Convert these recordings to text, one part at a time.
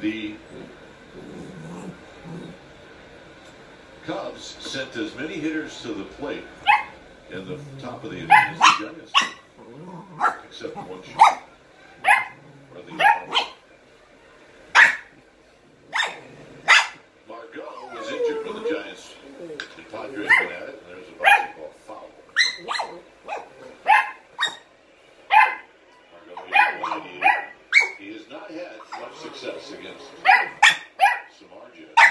The Cubs sent as many hitters to the plate in the top of the inning as the Giants except one shot. Not had much success against Samardzija.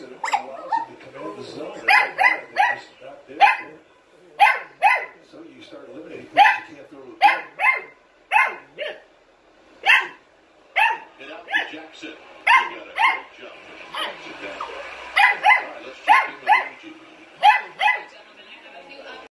Mechanics that allows him to command the zone. Right not there. So you start eliminating pitches you can't throw the plate. Hit out to Jackson.